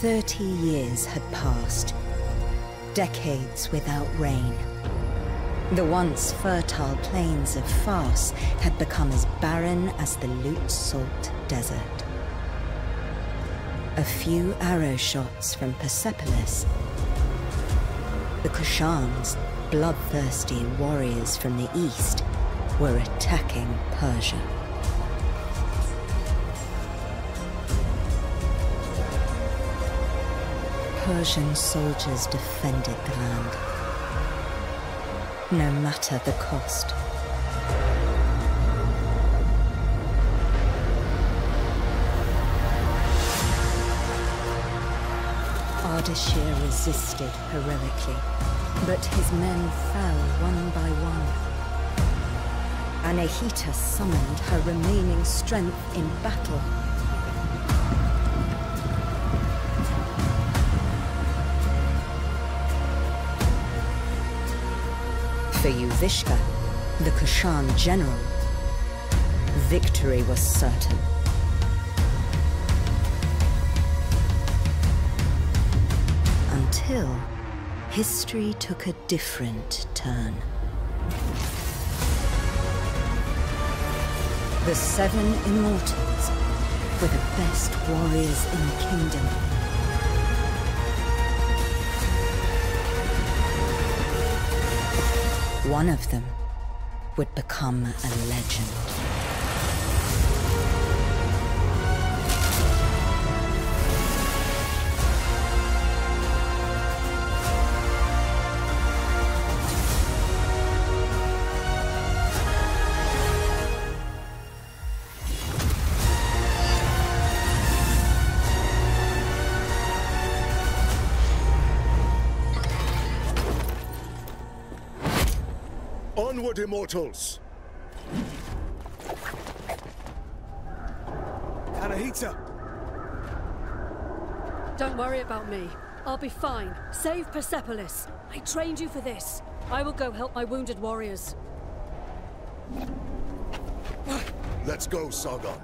Thirty years had passed. Decades without rain. The once fertile plains of Fars had become as barren as the Lut Salt Desert. A few arrow shots from Persepolis. The Kushans, bloodthirsty warriors from the east, were attacking Persia. Persian soldiers defended the land. No matter the cost. Ardashir resisted heroically, but his men fell one by one. Anahita summoned her remaining strength in battle. For Uvishka, the Kushan general, victory was certain. Until history took a different turn. The Seven Immortals were the best warriors in the kingdom. One of them would become a legend. Onward, Immortals! Anahita! Don't worry about me. I'll be fine. Save Persepolis. I trained you for this. I will go help my wounded warriors. Let's go, Sargon.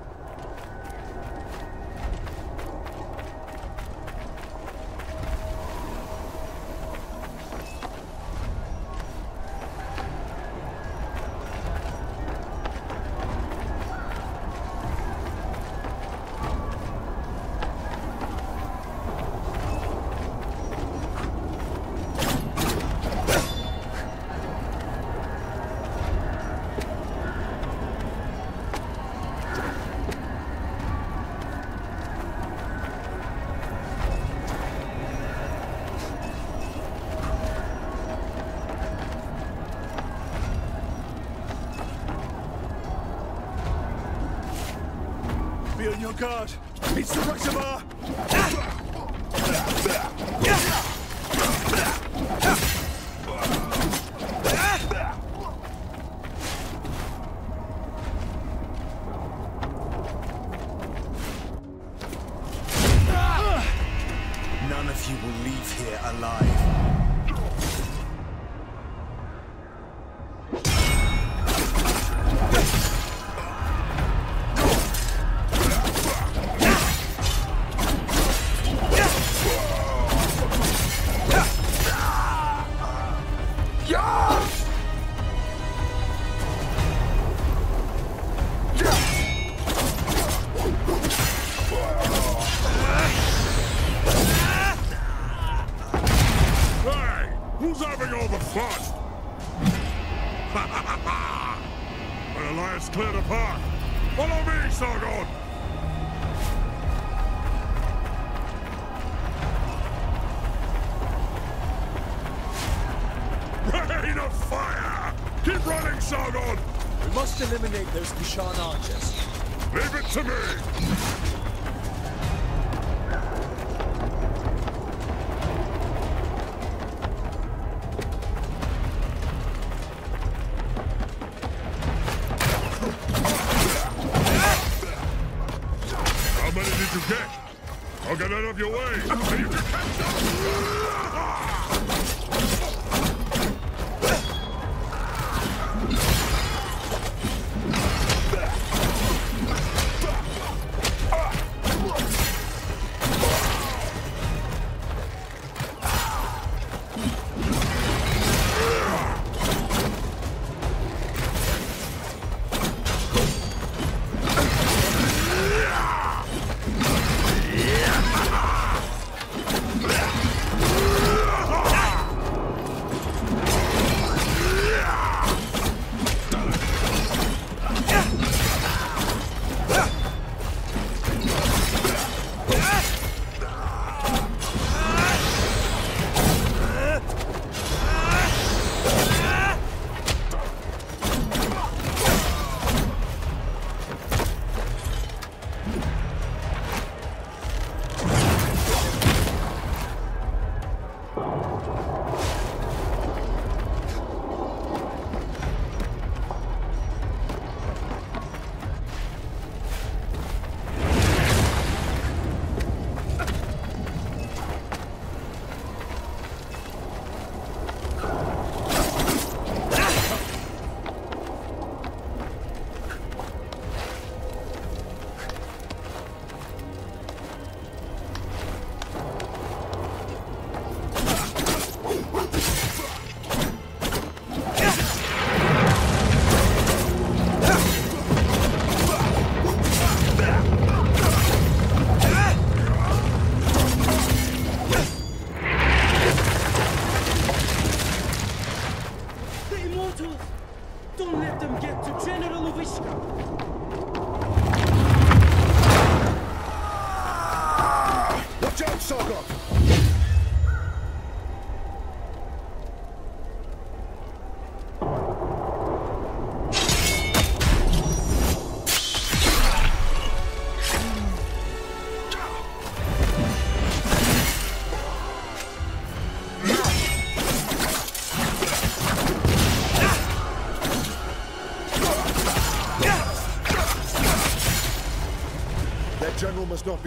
Guard. It's the reservoir! Who's having all the fun? An alliance cleared a path. Follow me, Sargon! Rain of fire! Keep running, Sargon! We must eliminate those Kushan archers. Leave it to me! I'll get out of your way you can catch up!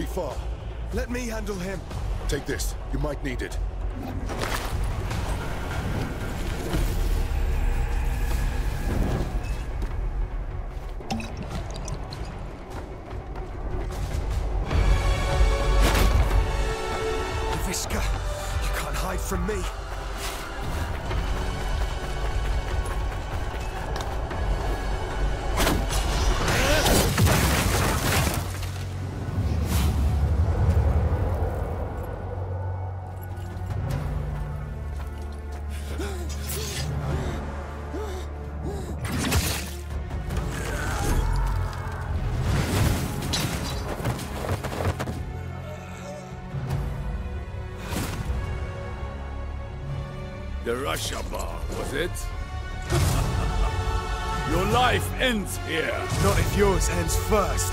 Be far. Let me handle him. Take this. You might need it. Viska, you can't hide from me. The Russia bar, was it? Your life ends here. Not if yours ends first.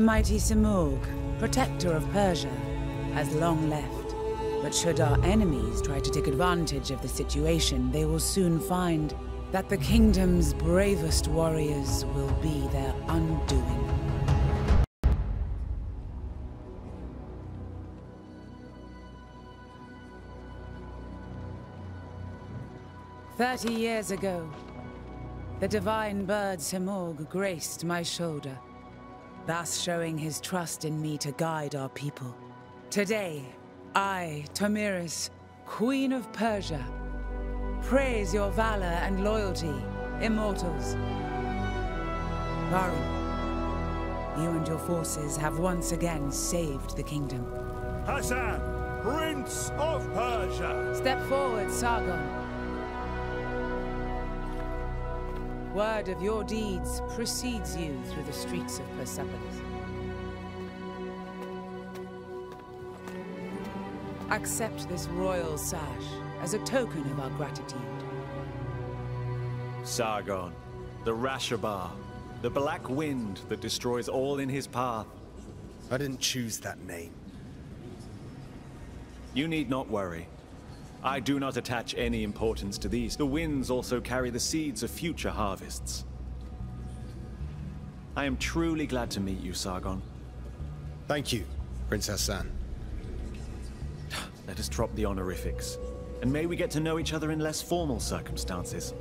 The mighty Simurgh, protector of Persia, has long left. But should our enemies try to take advantage of the situation, they will soon find that the kingdom's bravest warriors will be their undoing. Thirty years ago, the divine bird Simurgh graced my shoulder. Thus showing his trust in me to guide our people. Today, I, Thomyris, Queen of Persia, praise your valor and loyalty, immortals. Vahram, you and your forces have once again saved the kingdom. Ghassan, Prince of Persia! Step forward, Sargon. Word of your deeds precedes you through the streets of Persepolis. Accept this royal sash as a token of our gratitude. Sargon, the Rashabar, the black wind that destroys all in his path. I didn't choose that name. You need not worry. I do not attach any importance to these. The winds also carry the seeds of future harvests. I am truly glad to meet you, Sargon. Thank you, Prince Ghassan. Let us drop the honorifics. And may we get to know each other in less formal circumstances.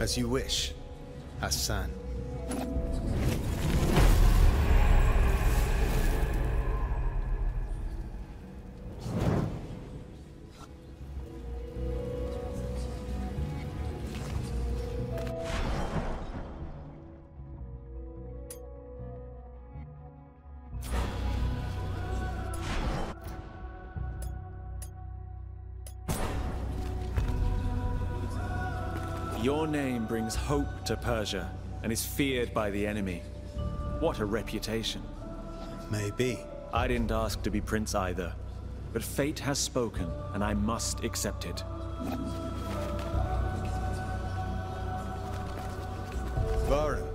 As you wish, Ghassan. Your name brings hope to Persia and is feared by the enemy. What a reputation. Maybe. I didn't ask to be prince either, but fate has spoken and I must accept it. Vahram,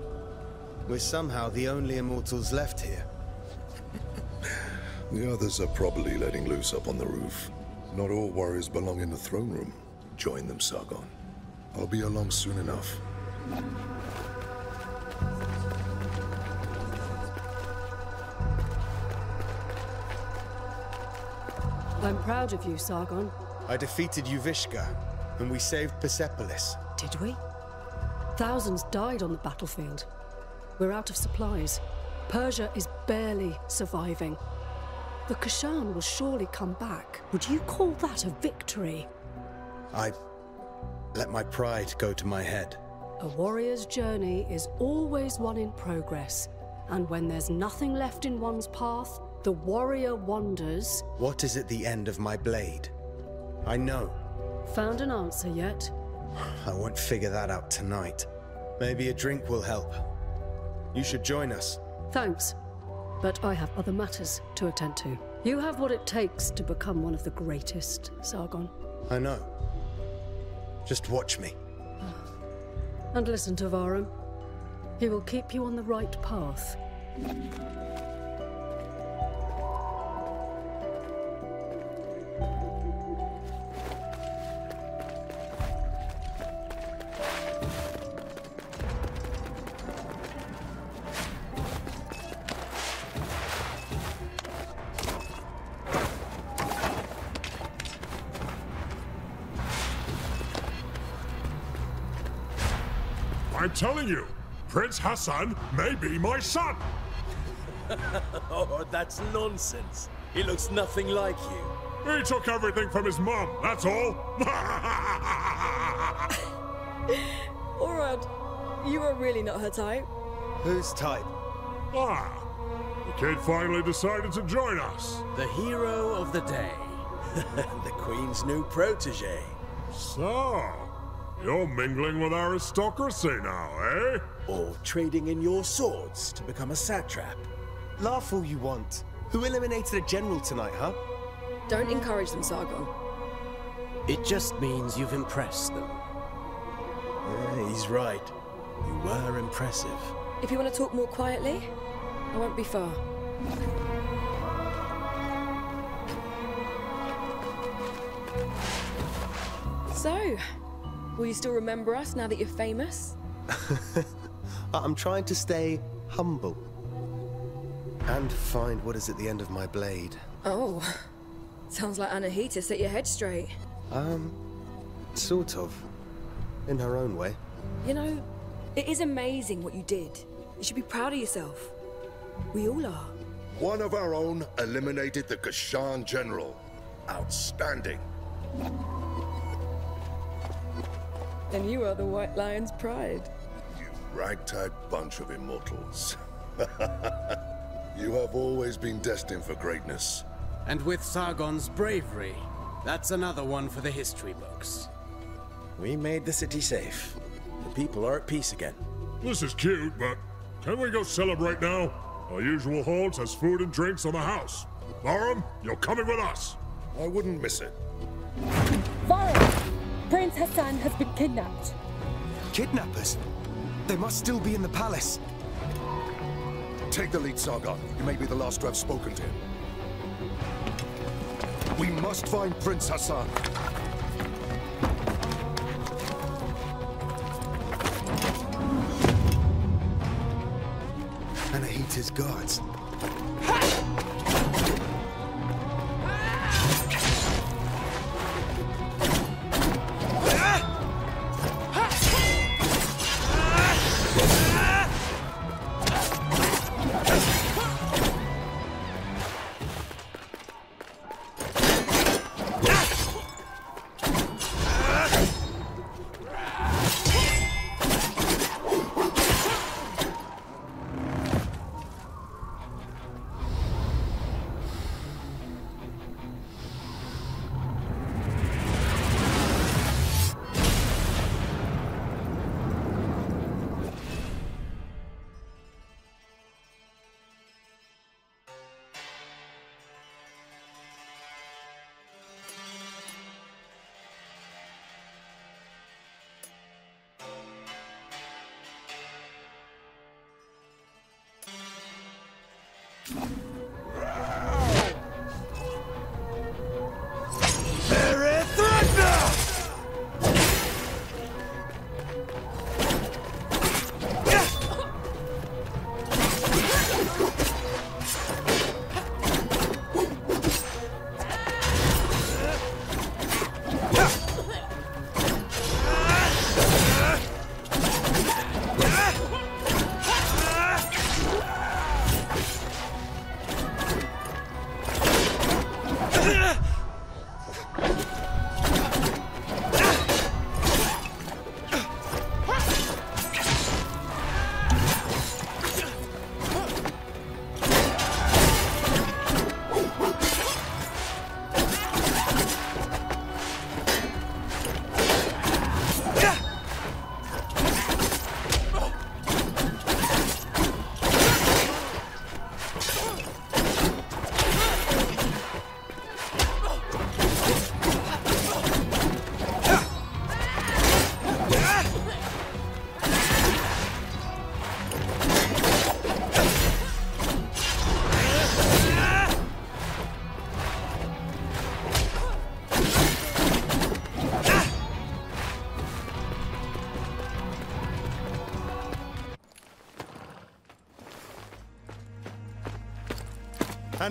we're somehow the only immortals left here. The others are probably letting loose up on the roof. Not all warriors belong in the throne room. Join them, Sargon. I'll be along soon enough. I'm proud of you, Sargon. I defeated Uvishka, and we saved Persepolis. Did we? Thousands died on the battlefield. We're out of supplies. Persia is barely surviving. The Kushan will surely come back. Would you call that a victory? I let my pride go to my head. A warrior's journey is always one in progress, and when there's nothing left in one's path, the warrior wanders. What is at the end of my blade? I know. Found an answer yet? I won't figure that out tonight. Maybe a drink will help. You should join us. Thanks, but I have other matters to attend to. You have what it takes to become one of the greatest, Sargon. I know. Just watch me. And listen to Vahram. He will keep you on the right path. I'm telling you, Prince Ghassan may be my son! Oh, that's nonsense. He looks nothing like you. He took everything from his mom, that's all! Orod, you are really not her type. Whose type? ah, the kid finally decided to join us. The hero of the day. the Queen's new protege. So, you're mingling with aristocracy now, eh? Or trading in your swords to become a satrap. Laugh all you want. Who eliminated a general tonight, huh? Don't encourage them, Sargon. It just means you've impressed them. Yeah, he's right. You were impressive. If you want to talk more quietly, I won't be far. So, will you still remember us now that you're famous? I'm trying to stay humble. And find what is at the end of my blade. Oh, sounds like Anahita set your head straight. Um, sort of. In her own way. You know, it is amazing what you did. You should be proud of yourself. We all are. One of our own eliminated the Kushan General. Outstanding. And you are the White Lion's pride. You ragtag bunch of immortals. you have always been destined for greatness. And with Sargon's bravery, that's another one for the history books. We made the city safe. The people are at peace again. This is cute, but can we go celebrate now? Our usual halls has food and drinks on the house. Vahram, you're coming with us. I wouldn't miss it. Vahram! Prince Ghassan has been kidnapped. Kidnappers? They must still be in the palace. Take the lead, Sargon. You may be the last to have spoken to him. We must find Prince Ghassan. Anahita's guards.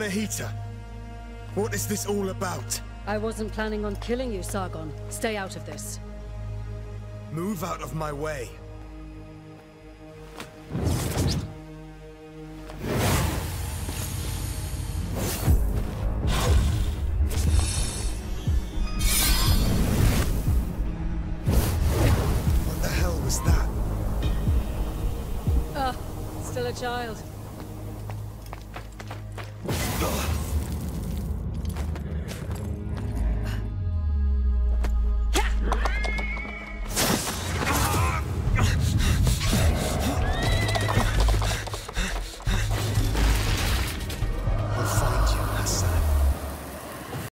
Anahita, what is this all about? I wasn't planning on killing you, Sargon. Stay out of this. Move out of my way.